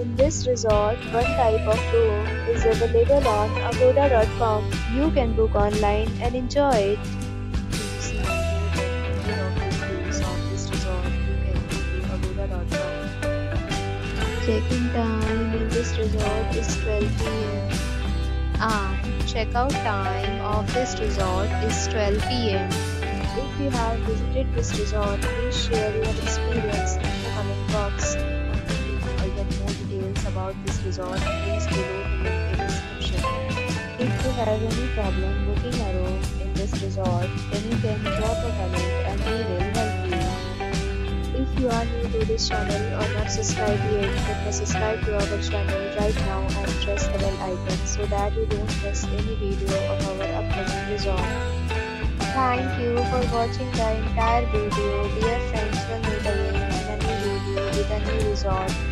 In this resort, one type of room is available on Agoda.com. You can book online and enjoy it. Check-in time in this resort is 12 pm. And ah, check-out time of this resort is 12 pm. If you have visited this resort, please share your experience about this resort, please below the link in the description. If you have any problem booking a room in this resort, then you can drop a comment and we will help you. If you are new to this channel or not subscribed yet, then subscribe to our channel right now and press the bell icon so that you don't miss any video of our upcoming resort. Thank you for watching the entire video. Dear friends, we'll meet again in a new video with a new resort.